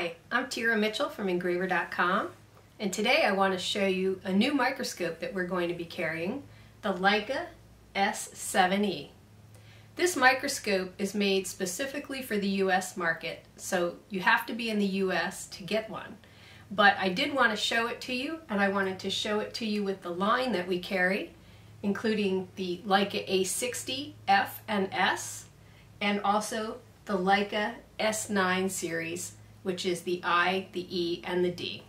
Hi, I'm Tira Mitchell from Engraver.com and today I want to show you a new microscope that we're going to be carrying, the Leica S7E. This microscope is made specifically for the US market, so you have to be in the US to get one. But I did want to show it to you and I wanted to show it to you with the line that we carry, including the Leica A60 F and S and also the Leica S9 series which is the I, the E, and the D.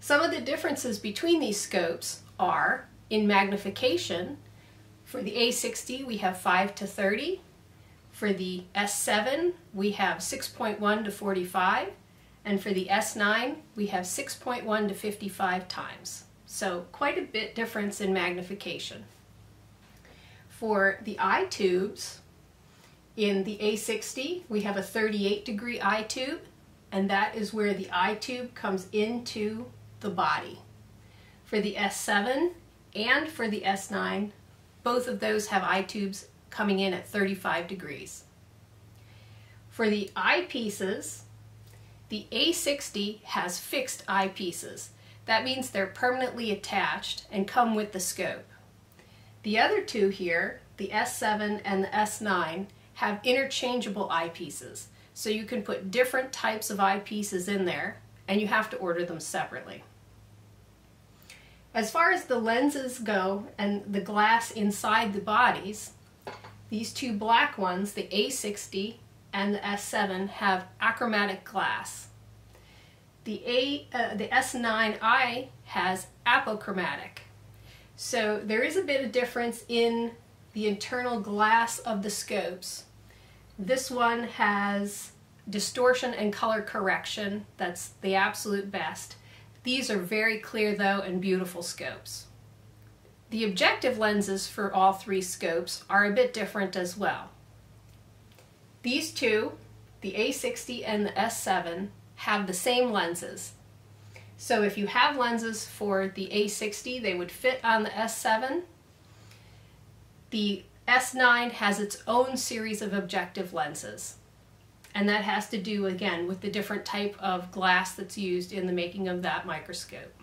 Some of the differences between these scopes are in magnification. For the A60 we have 5 to 30. For the S7 we have 6.1 to 45. And for the S9 we have 6.1 to 55 times. So quite a bit difference in magnification. For the eye tubes, in the A60, we have a 38 degree eye tube, and that is where the eye tube comes into the body. For the S7 and for the S9, both of those have eye tubes coming in at 35 degrees. For the eyepieces, the A60 has fixed eyepieces. That means they're permanently attached and come with the scope. The other two here, the S7 and the S9, have interchangeable eyepieces. So you can put different types of eyepieces in there and you have to order them separately. As far as the lenses go and the glass inside the bodies, these two black ones, the A60 and the S7, have achromatic glass. The, A, uh, the S9i has apochromatic. So there is a bit of difference in the internal glass of the scopes. This one has distortion and color correction. That's the absolute best. These are very clear though and beautiful scopes. The objective lenses for all three scopes are a bit different as well. These two, the A60 and the S7, have the same lenses. So if you have lenses for the A60, they would fit on the S7. The S9 has its own series of objective lenses. And that has to do, again, with the different type of glass that's used in the making of that microscope.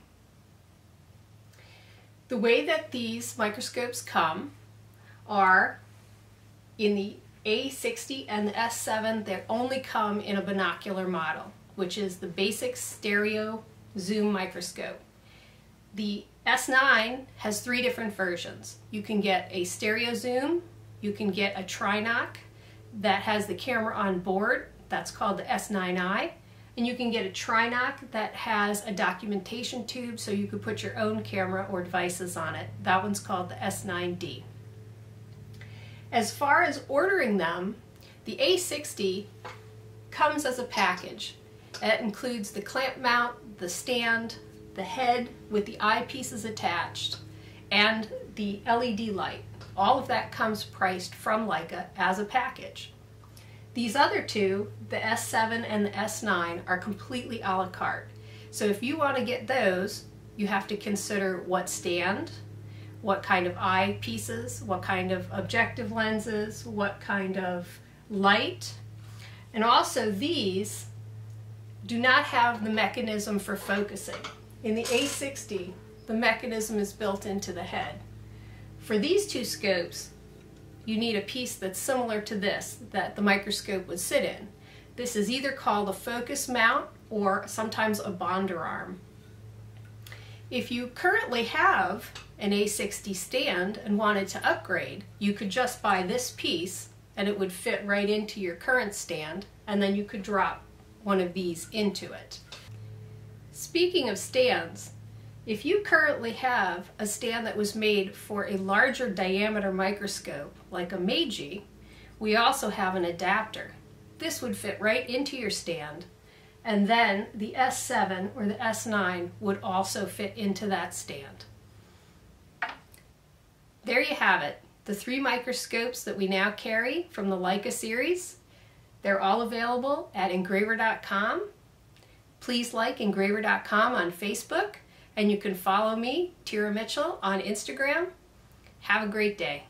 The way that these microscopes come are in the A60 and the S7, they only come in a binocular model, which is the basic stereo zoom microscope. The S9 has three different versions. You can get a stereo zoom, you can get a Trinoc that has the camera on board, that's called the S9i, and you can get a Trinoc that has a documentation tube so you could put your own camera or devices on it. That one's called the S9D. As far as ordering them, the A60 comes as a package. It includes the clamp mount, the stand, the head with the eyepieces attached, and the LED light. All of that comes priced from Leica as a package. These other two, the S7 and the S9, are completely a la carte. So if you want to get those, you have to consider what stand, what kind of eye pieces, what kind of objective lenses, what kind of light. And also these do not have the mechanism for focusing. In the A60, the mechanism is built into the head. For these two scopes, you need a piece that's similar to this that the microscope would sit in. This is either called a focus mount or sometimes a bonder arm. If you currently have an A60 stand and wanted to upgrade, you could just buy this piece and it would fit right into your current stand and then you could drop one of these into it. Speaking of stands, if you currently have a stand that was made for a larger diameter microscope, like a Meiji, we also have an adapter. This would fit right into your stand, and then the S7 or the S9 would also fit into that stand. There you have it, the three microscopes that we now carry from the Leica series. They're all available at engraver.com Please like engraver.com on Facebook, and you can follow me, Tira Mitchell, on Instagram. Have a great day.